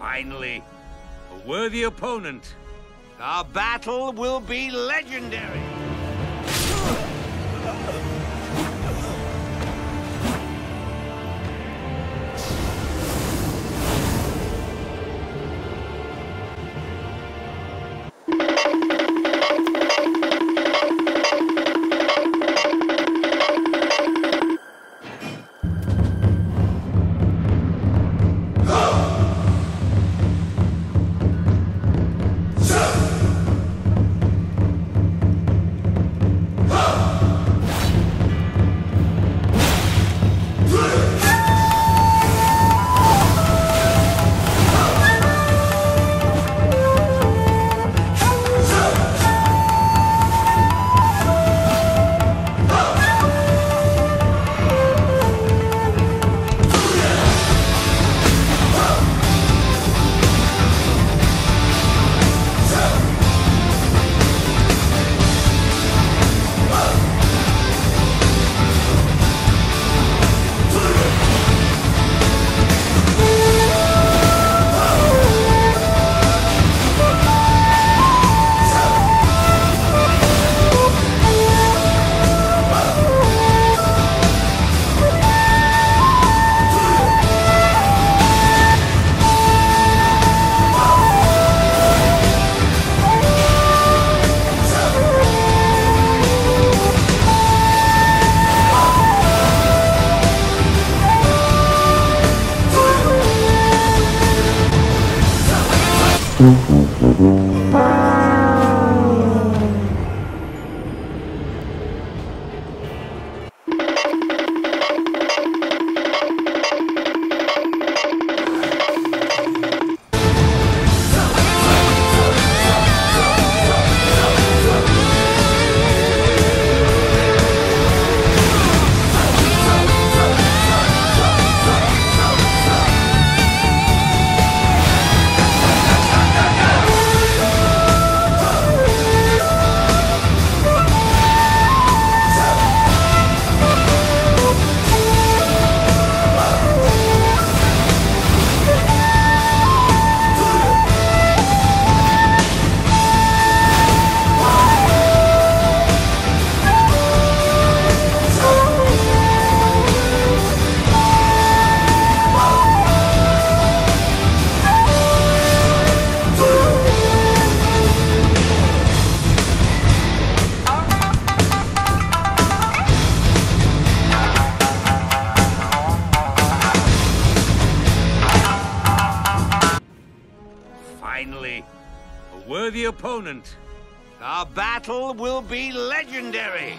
Finally, a worthy opponent. Our battle will be legendary. Música Finally, a worthy opponent. Our battle will be legendary.